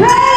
Hey!